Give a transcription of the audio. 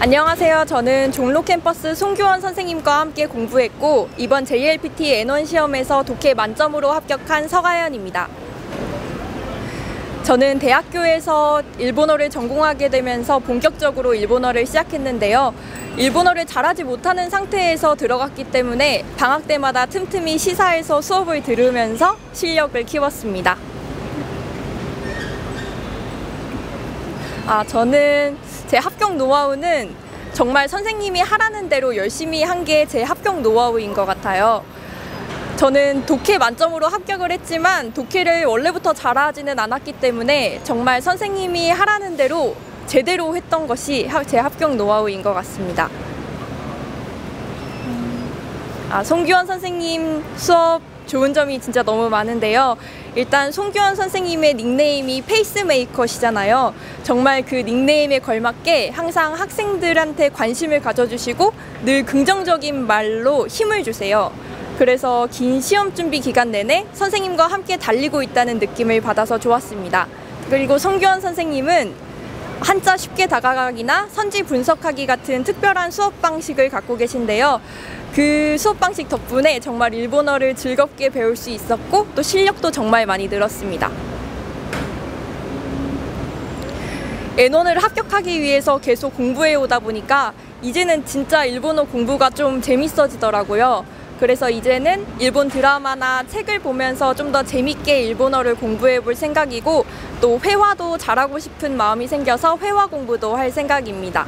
안녕하세요. 저는 종로 캠퍼스 송규원 선생님과 함께 공부했고 이번 JLPT N1 시험에서 독해 만점으로 합격한 서가연입니다. 저는 대학교에서 일본어를 전공하게 되면서 본격적으로 일본어를 시작했는데요. 일본어를 잘하지 못하는 상태에서 들어갔기 때문에 방학 때마다 틈틈이 시사에서 수업을 들으면서 실력을 키웠습니다. 아, 저는 제 합격 노하우는 정말 선생님이 하라는 대로 열심히 한 게 제 합격 노하우인 것 같아요. 저는 독해 만점으로 합격을 했지만 독해를 원래부터 잘하지는 않았기 때문에 정말 선생님이 하라는 대로 제대로 했던 것이 제 합격 노하우인 것 같습니다. 아, 송규원 선생님 수업 좋은 점이 진짜 너무 많은데요. 일단 송규원 선생님의 닉네임이 페이스메이커시잖아요. 정말 그 닉네임에 걸맞게 항상 학생들한테 관심을 가져주시고 늘 긍정적인 말로 힘을 주세요. 그래서 긴 시험 준비 기간 내내 선생님과 함께 달리고 있다는 느낌을 받아서 좋았습니다. 그리고 송규원 선생님은 한자 쉽게 다가가기나 선지 분석하기 같은 특별한 수업 방식을 갖고 계신데요. 그 수업 방식 덕분에 정말 일본어를 즐겁게 배울 수 있었고 또 실력도 정말 많이 늘었습니다. N1을 합격하기 위해서 계속 공부해 오다 보니까 이제는 진짜 일본어 공부가 좀 재밌어지더라고요. 그래서 이제는 일본 드라마나 책을 보면서 좀 더 재밌게 일본어를 공부해 볼 생각이고 또 회화도 잘하고 싶은 마음이 생겨서 회화 공부도 할 생각입니다.